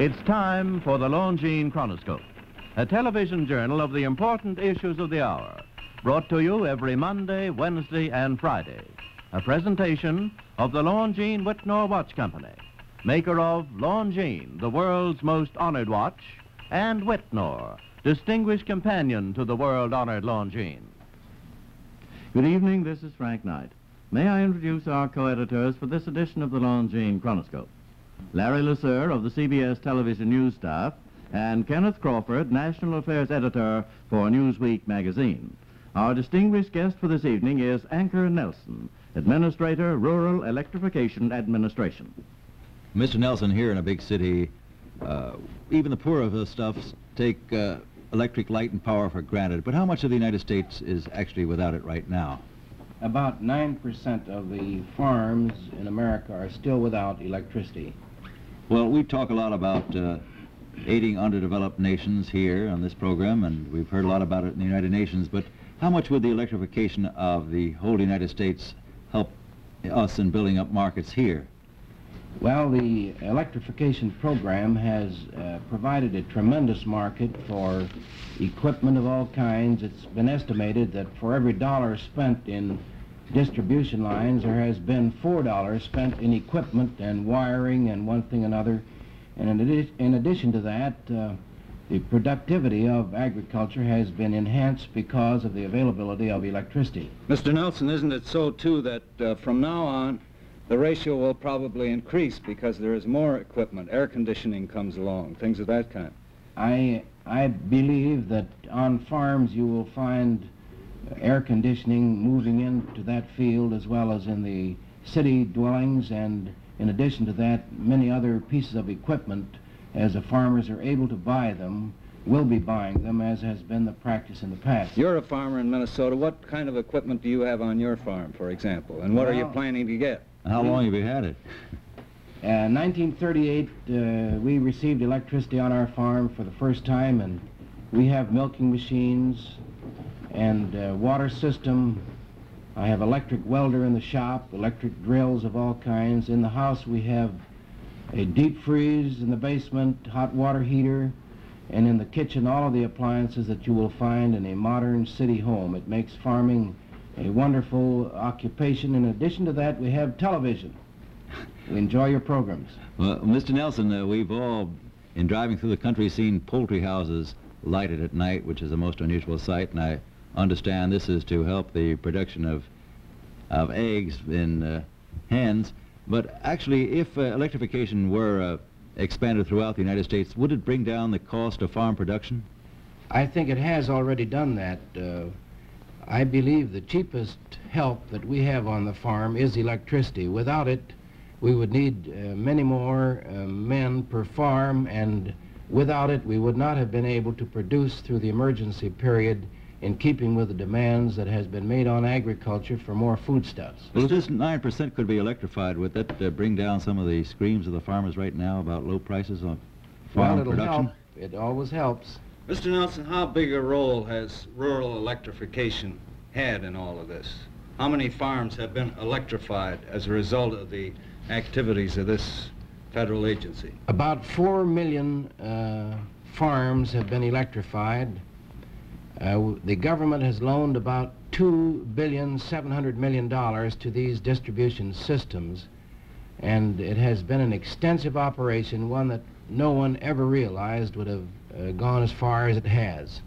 It's time for the Longines Chronoscope, a television journal of the important issues of the hour, brought to you every Monday, Wednesday, and Friday. A presentation of the Longines Wittnauer Watch Company, maker of Longines, the world's most honored watch, and Wittnauer, distinguished companion to the world-honored Longines. Good evening, this is Frank Knight. May I introduce our co-editors for this edition of the Longines Chronoscope? Larry LeSueur of the CBS television news staff, and Kenneth Crawford, National Affairs Editor for Newsweek magazine. Our distinguished guest for this evening is Ancher Nelsen, Administrator, Rural Electrification Administration. Mr. Nelsen, here in a big city, uh, even the poor of the stuffs take uh, electric light and power for granted. But how much of the United States is actually without it right now? About 9% of the farms in America are still without electricity. Well, we talk a lot about uh, aiding underdeveloped nations here on this program, and we've heard a lot about it in the United Nations, but how much would the electrification of the whole United States help us in building up markets here? Well, the electrification program has uh, provided a tremendous market for equipment of all kinds. It's been estimated that for every dollar spent in distribution lines, there has been $4 spent in equipment and wiring and one thing another. And in, addi in addition to that, uh, the productivity of agriculture has been enhanced because of the availability of electricity. Mr. Nelsen, isn't it so, too, that uh, from now on, the ratio will probably increase because there is more equipment, air conditioning comes along, things of that kind? I, I believe that on farms you will find air conditioning moving into that field as well as in the city dwellings and in addition to that many other pieces of equipment as the farmers are able to buy them will be buying them as has been the practice in the past. You're a farmer in Minnesota. What kind of equipment do you have on your farm, for example, and what well, are you planning to get? How long have you had it? In uh, 1938, uh, we received electricity on our farm for the first time, and we have milking machines, and uh, water system. I have electric welder in the shop, electric drills of all kinds. In the house we have a deep freeze in the basement, hot water heater, and in the kitchen all of the appliances that you will find in a modern city home. It makes farming a wonderful occupation. In addition to that, we have television. We enjoy your programs. Well, Mr. Nelsen, uh, we've all, in driving through the country, seen poultry houses lighted at night, which is a most unusual sight, and I understand this is to help the production of, of eggs in uh, hens. But actually, if uh, electrification were uh, expanded throughout the United States, would it bring down the cost of farm production? I think it has already done that. Uh, I believe the cheapest help that we have on the farm is electricity. Without it, we would need uh, many more uh, men per farm, and without it, we would not have been able to produce through the emergency period in keeping with the demands that has been made on agriculture for more foodstuffs. Well, if this 9% could be electrified, would that uh, bring down some of the screams of the farmers right now about low prices on farm well, it'll production? Help. It always helps. Mr. Nelsen, how big a role has rural electrification had in all of this? How many farms have been electrified as a result of the activities of this federal agency? About 4 million uh, farms have been electrified uh, the government has loaned about two billion seven hundred million dollars to these distribution systems, and it has been an extensive operation, one that no one ever realized would have uh, gone as far as it has.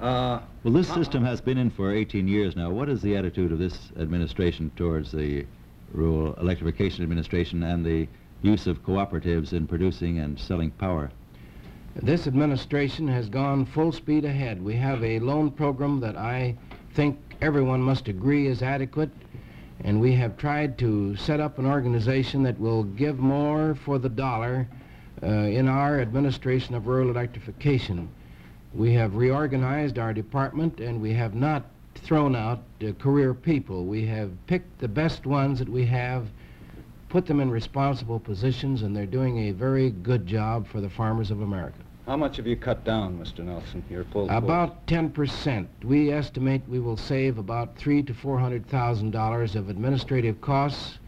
Uh, well, this system has been in for 18 years now. What is the attitude of this administration towards the Rural Electrification Administration and the use of cooperatives in producing and selling power? This administration has gone full speed ahead. We have a loan program that I think everyone must agree is adequate, and we have tried to set up an organization that will give more for the dollar uh, in our administration of rural electrification. We have reorganized our department, and we have not thrown out uh, career people. We have picked the best ones that we have, put them in responsible positions, and they're doing a very good job for the farmers of America. How much have you cut down, Mr. Nelsen, your full About 10%. We estimate we will save about three to $400,000 of administrative costs,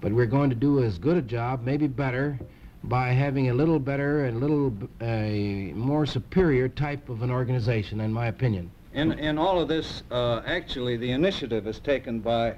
but we're going to do as good a job, maybe better, by having a little better and a little a more superior type of an organization, in my opinion. In, in all of this, uh, actually, the initiative is taken by,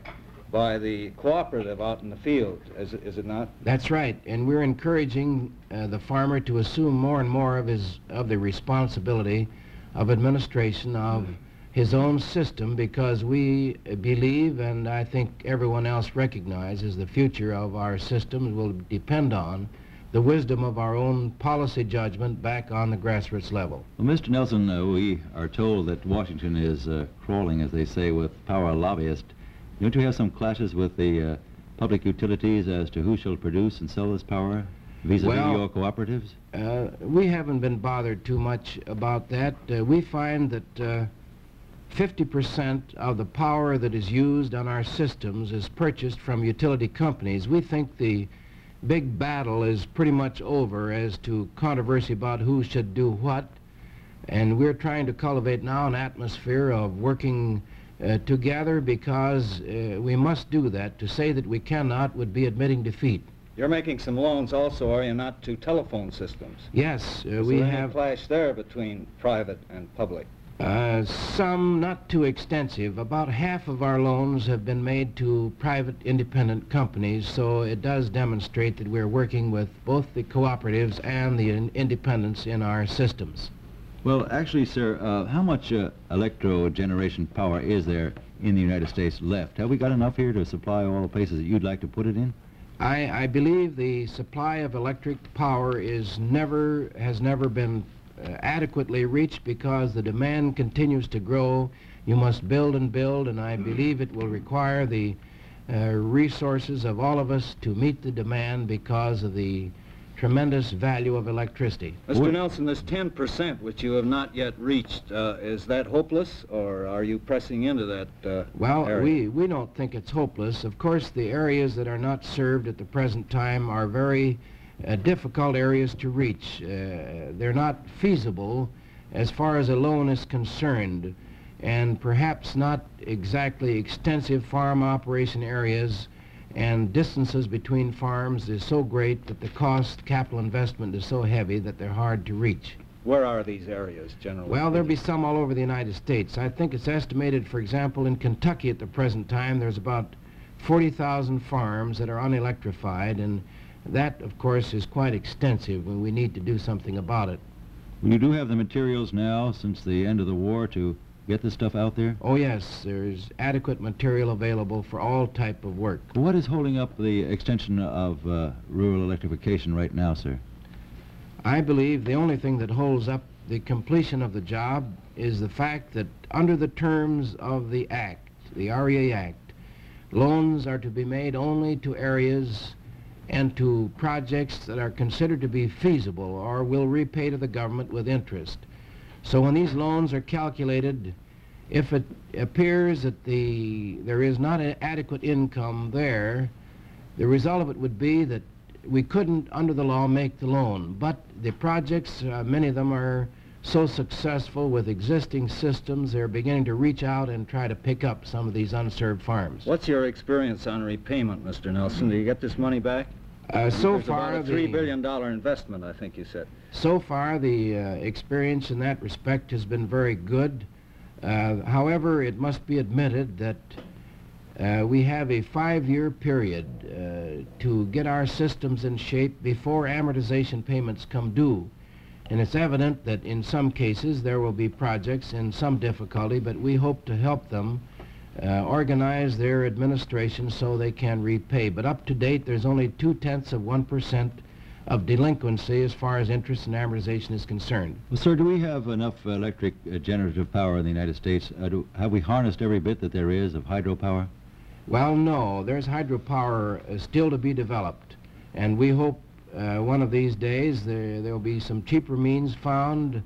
by the cooperative out in the field, is, it- is it not? That's right, and we're encouraging uh, the farmer to assume more and more of his of the responsibility of administration of his own system because we believe, and I think everyone else recognizes, the future of our systems will depend on the wisdom of our own policy judgment back on the grassroots level. Well, Mr. Nelsen, uh, we are told that Washington is uh, crawling, as they say, with power lobbyists. Don't you have some clashes with the uh, public utilities as to who shall produce and sell this power vis-a-vis Well- your cooperatives? Uh, we haven't been bothered too much about that. Uh, we find that uh, 50% of the power that is used on our systems is purchased from utility companies. We think the big battle is pretty much over as to controversy about who should do what. And we're trying to cultivate now an atmosphere of working uh, together because uh, we must do that. To say that we cannot would be admitting defeat. You're making some loans also, are you not, to telephone systems? Yes, uh, Is we have. clash there between private and public? Uh, some not too extensive. About half of our loans have been made to private independent companies, so it does demonstrate that we're working with both the cooperatives and the in- independents in our systems. Well, actually, sir, uh, how much uh, electro generation power is there in the United States left? Have we got enough here to supply all the places that you'd like to put it in? I, I believe the supply of electric power is never has never been uh, adequately reached because the demand continues to grow. You must build and build, and I believe it will require the uh, resources of all of us to meet the demand because of the tremendous value of electricity. Mr. What- Nelsen, this 10% which you have not yet reached, uh, is that hopeless, or are you pressing into that uh, Well, area? we, we don't think it's hopeless. Of course, the areas that are not served at the present time are very uh, difficult areas to reach. Uh, they're not feasible as far as a loan is concerned, and perhaps not exactly extensive farm operation areas and distances between farms is so great that the cost capital investment is so heavy that they're hard to reach. Where are these areas generally? Well, there'll be some all over the United States. I think it's estimated, for example, in Kentucky at the present time, there's about 40,000 farms that are unelectrified, and that, of course, is quite extensive, and we need to do something about it. Well, you do have the materials now, since the end of the war, to get this stuff out there? Oh, yes, there's adequate material available for all type of work. What is holding up the extension of uh, rural electrification right now, sir? I believe the only thing that holds up the completion of the job is the fact that under the terms of the Act, the REA Act, loans are to be made only to areas and to projects that are considered to be feasible or will repay to the government with interest. So when these loans are calculated, if it appears that the there is not an adequate income there, the result of it would be that we couldn't, under the law, make the loan. But the projects, uh, many of them are so successful with existing systems, they're beginning to reach out and try to pick up some of these unserved farms. What's your experience on repayment, Mr. Nelsen? Do you get this money back? Uh, so There's far, about a $3 the, billion dollar investment, I think you said. so far the uh, experience in that respect has been very good. Uh, however, it must be admitted that uh, we have a five-year period uh, to get our systems in shape before amortization payments come due. And it's evident that in some cases there will be projects in some difficulty, but we hope to help them uh, organize their administration so they can repay. But up to date, there's only two-tenths of 1% of delinquency as far as interest and amortization is concerned. Well, sir, do we have enough electric uh, generative power in the United States? Uh, do, have we harnessed every bit that there is of hydropower? Well, no, there's hydropower uh, still to be developed, and we hope uh, one of these days there there will be some cheaper means found,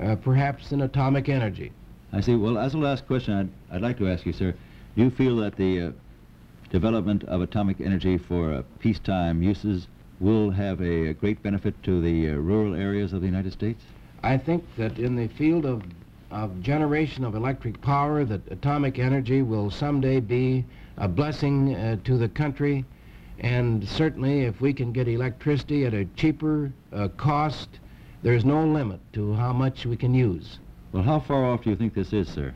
uh, perhaps in atomic energy. I see. Well, as a last question, I'd, I'd like to ask you, sir, do you feel that the uh, development of atomic energy for uh, peacetime uses will have a, a great benefit to the uh, rural areas of the United States? I think that in the field of of generation of electric power, that atomic energy will someday be a blessing uh, to the country. And certainly, if we can get electricity at a cheaper uh, cost, there's no limit to how much we can use. Well, how far off do you think this is, sir?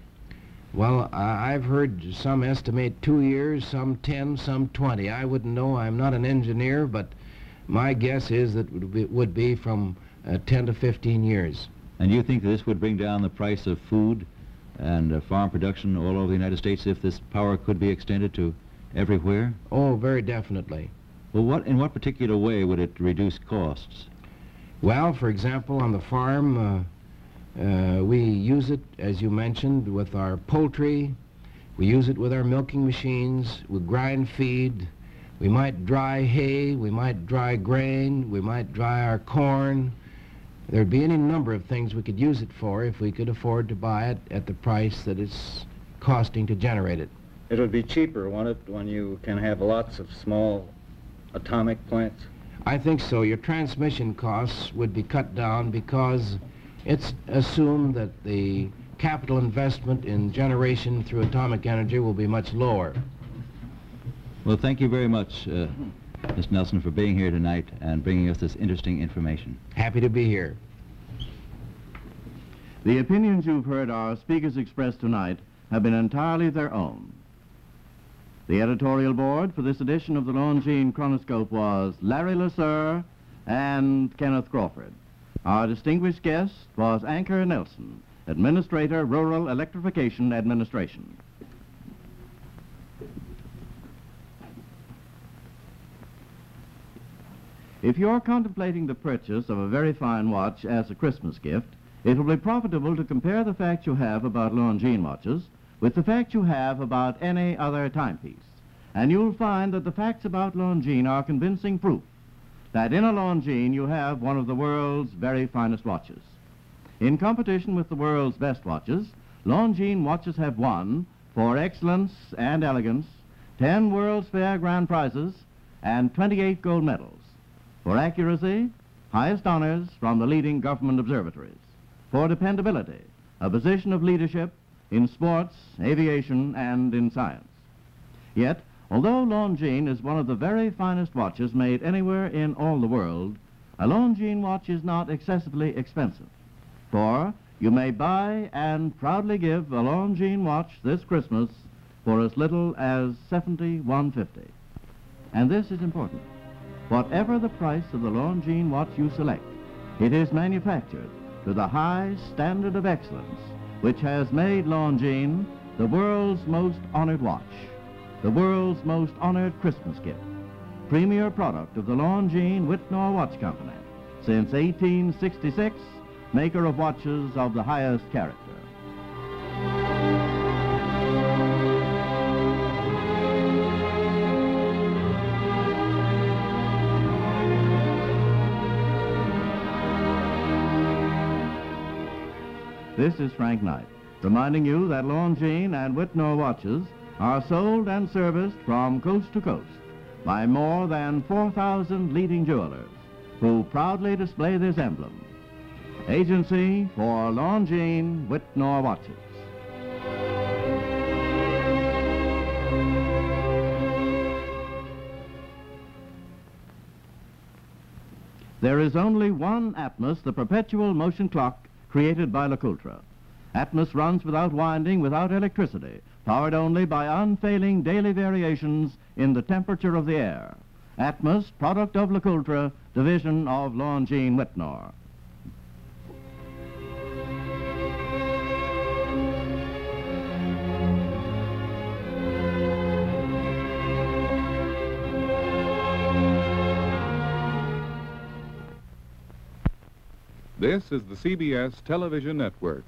Well, I- I've heard some estimate two years, some 10, some 20. I wouldn't know. I'm not an engineer, but my guess is that it would be, would be from uh, 10 to 15 years. And you think this would bring down the price of food and uh, farm production all over the United States if this power could be extended to everywhere? Oh, very definitely. Well, what in what particular way would it reduce costs? Well, for example, on the farm, uh, uh, we use it, as you mentioned, with our poultry. We use it with our milking machines. We grind feed. We might dry hay. We might dry grain. We might dry our corn. There'd be any number of things we could use it for if we could afford to buy it at the price that it's costing to generate it. It would be cheaper, won't it, when you can have lots of small atomic plants? I think so. Your transmission costs would be cut down because it's assumed that the capital investment in generation through atomic energy will be much lower. Well, thank you very much, uh, Ms. Nelsen, for being here tonight and bringing us this interesting information. Happy to be here. The opinions you've heard our speakers express tonight have been entirely their own. The editorial board for this edition of the Longines Chronoscope was Larry LeSueur and Kenneth Crawford. Our distinguished guest was Ancher Nelsen, Administrator, Rural Electrification Administration. If you're contemplating the purchase of a very fine watch as a Christmas gift, it will be profitable to compare the facts you have about Longines watches with the facts you have about any other timepiece. And you'll find that the facts about Longines are convincing proof that in a Longines you have one of the world's very finest watches. In competition with the world's best watches, Longines watches have won, for excellence and elegance, 10 World's Fair grand prizes and 28 gold medals. For accuracy, highest honors from the leading government observatories. For dependability, a position of leadership in sports, aviation, and in science. Yet, although Longines is one of the very finest watches made anywhere in all the world, a Longines watch is not excessively expensive. For you may buy and proudly give a Longines watch this Christmas for as little as seventy-one fifty. And this is important. Whatever the price of the Longines watch you select, it is manufactured to the high standard of excellence which has made Longines the world's most honored watch, the world's most honored Christmas gift, premier product of the Longines Wittnauer Watch Company, since 1866, maker of watches of the highest character. This is Frank Knight, reminding you that Longines and Wittnauer watches are sold and serviced from coast to coast by more than 4,000 leading jewelers who proudly display this emblem. Agency for Longines Wittnauer watches. There is only one Atmos, the perpetual motion clock created by LeCoultre. Atmos runs without winding, without electricity, powered only by unfailing daily variations in the temperature of the air. Atmos, product of LeCoultre, division of Longines Wittnauer. This is the CBS Television Network.